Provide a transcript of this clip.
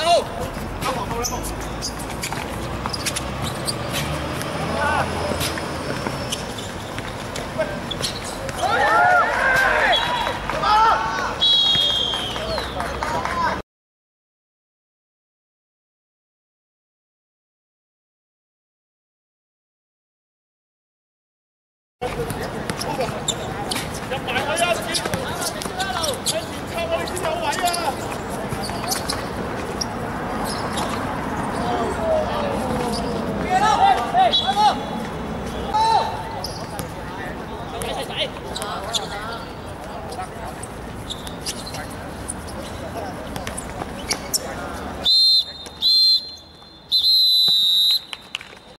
哦，拿网过来！拿。快！哎！啊！入埋去啊！入埋去啊！睇边侧我哋先有位啊！